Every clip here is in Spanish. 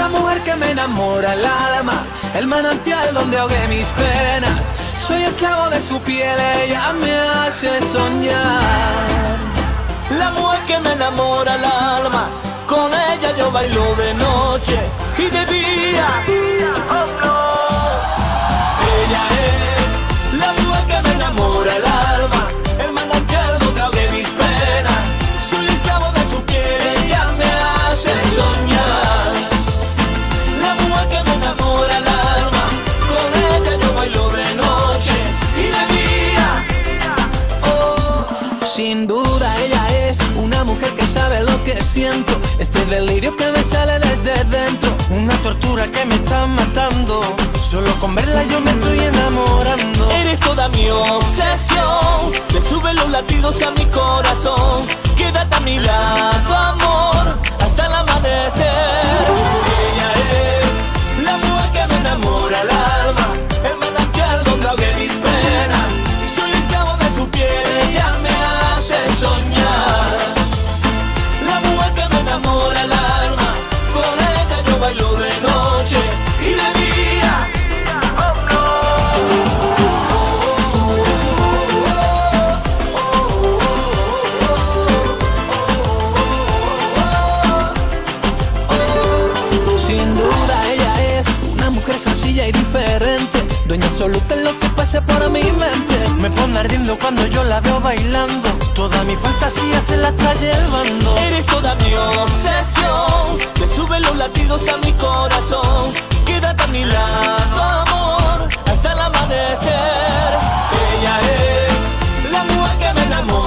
la mujer que me enamora el alma, el manantial donde ahogué mis penas. Soy esclavo de su piel, ella me hace soñar. La mujer que me enamora el alma, con ella yo bailo de noche y de día. Siento. Este delirio que me sale desde dentro. Una tortura que me está matando. Solo con verla yo me estoy enamorando. Eres toda mi obsesión. Te suben los latidos a mi corazón. Quédate a mi lado, cuando yo la veo bailando. Toda mi fantasía se la está llevando. Eres toda mi obsesión. Te suben los latidos a mi corazón. Quédate a mi lado, amor, hasta el amanecer. Ella es la mujer que me enamora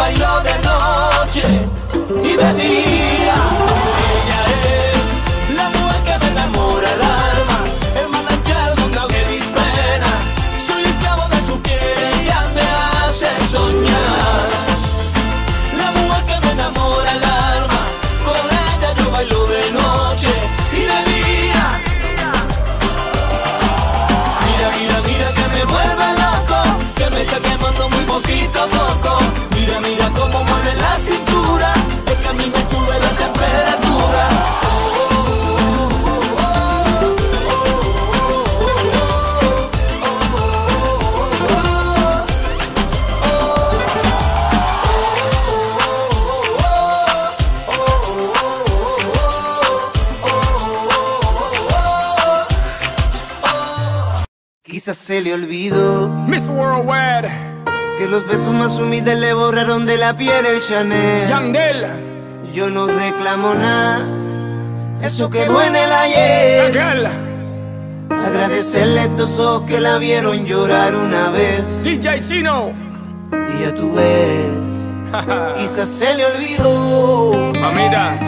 bailo de noche y de día. Quizás se le olvidó. Miss Worldwide, que los besos más humildes le borraron de la piel el Chanel. Yandel, Yo no reclamo nada, eso quedó en el ayer. Raquel, Agradecerle a estos ojos que la vieron llorar una vez. DJ Chino, Y ya tú ves, quizás se le olvidó. Mamita,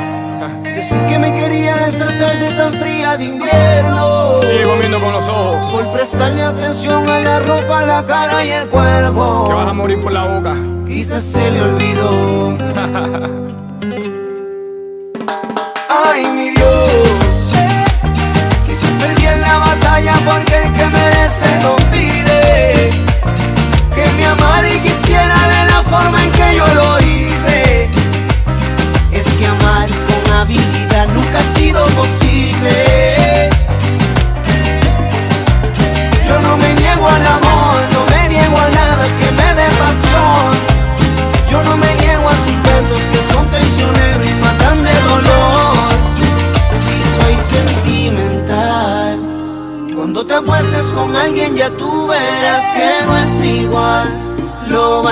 decir que me quería esa tarde tan fría de invierno. sigo viendo con los ojos, Por prestarle atención a la ropa, la cara y el cuerpo. que vas a morir por la boca. Quizás se le olvidó. Ay, mi Dios. Quizás perdí en la batalla porque el que merece no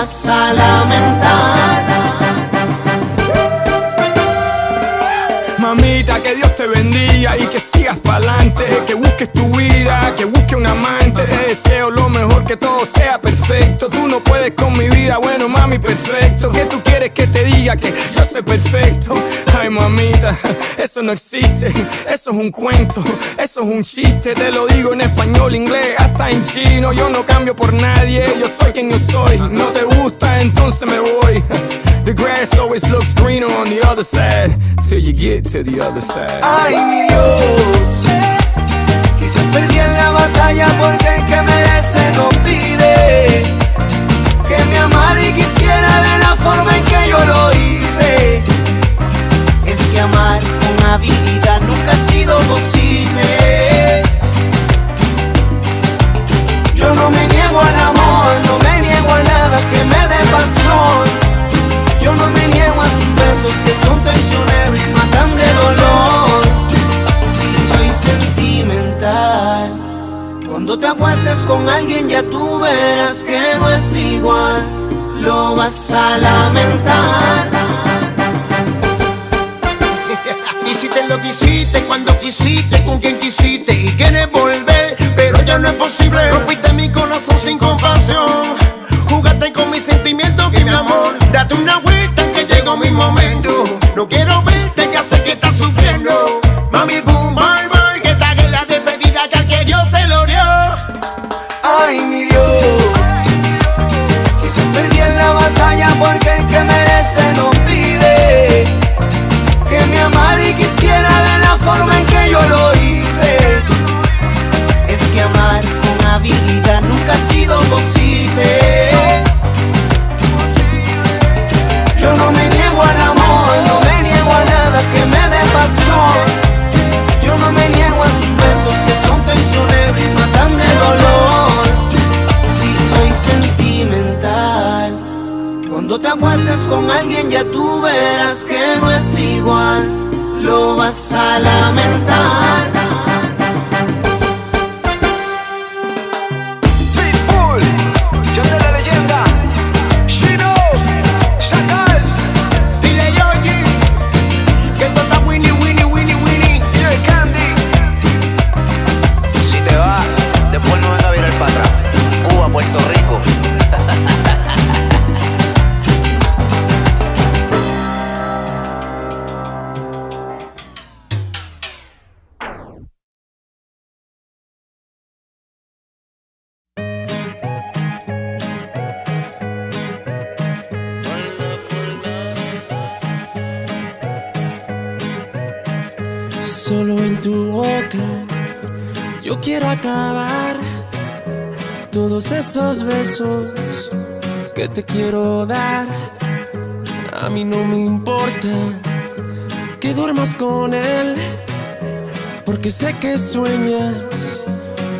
a lamentar. Mamita, que Dios te bendiga y que sigas pa'lante, que busques tu vida, que busque un amante. Te deseo lo mejor, que todo sea perfecto. Tú no puedes con mi vida, bueno, mami, perfecto. Que tú quieres que te diga que yo soy perfecto? Ay, mamita, eso no existe, eso es un cuento, eso es un chiste. Te lo digo en español, inglés, hasta en chino. Yo no cambio por nadie, yo soy quien yo soy. No te gusta, entonces me voy. The grass always looks greener on the other side till you get to the other side. Ay, mi Dios, quizás perdí en la batalla porque el que merece no pide acuestes con alguien ya tú verás que no es igual. Lo vas a lamentar. Y si te lo quisiste cuando quisiste, con quien quisiste y quieres volver, pero ya no es posible. Rompiste mi corazón sin compasión. Jugaste con mis sentimientos y mi amor. Date una vuelta que llegó mi momento. No quiero verte, cuando te acuestes con alguien ya tú verás que no es igual. Lo vas a lamentar. Solo en tu boca yo quiero acabar todos esos besos que te quiero dar. A mí no me importa que duermas con él, porque sé que sueñas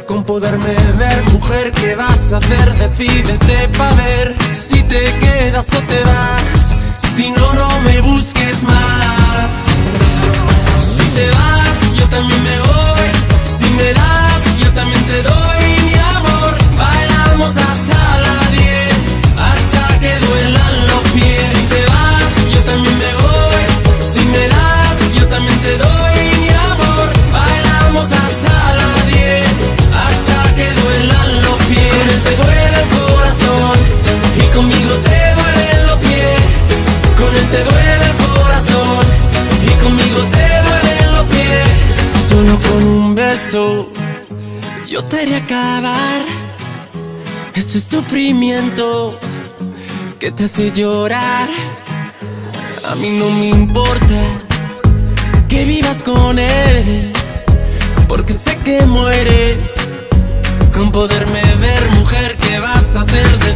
con poderme ver. Mujer, ¿qué vas a hacer? Decídete pa' ver si te quedas o te vas. Si no, no me busques más. Si te vas, yo también me voy. Si me das, yo también te doy mi amor. Bailamos hasta Solo con un beso yo te haré acabar ese sufrimiento que te hace llorar. A mí no me importa que vivas con él, porque sé que mueres con poderme ver, mujer. ¿Qué vas a hacer? Decídete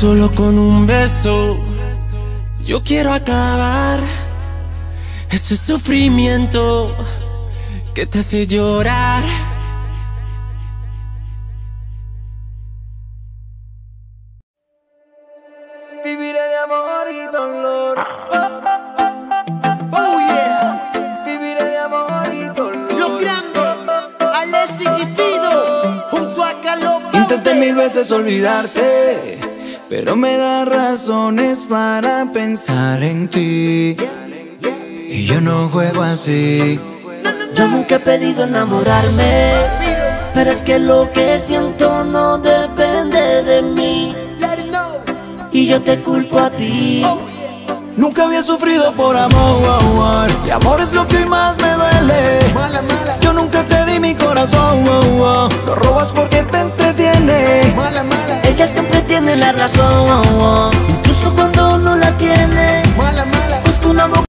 Solo con un beso yo quiero acabar ese sufrimiento que te hace llorar. Viviré de amor y dolor. Oh yeah. Viviré de amor y dolor. Los grandes, Alessi y Fido, junto a Carlos Intenté mil veces olvidarte, pero me da razones para pensar en ti. Y yo no juego así. Yo nunca he pedido enamorarme, pero es que lo que siento no depende de mí. Y yo te culpo a ti. Nunca había sufrido por amor, y amor es lo que más me duele. Yo nunca te di mi corazón, lo robas porque te entretiene. Ella siempre tiene la razón, incluso cuando no la tiene. Busca una boca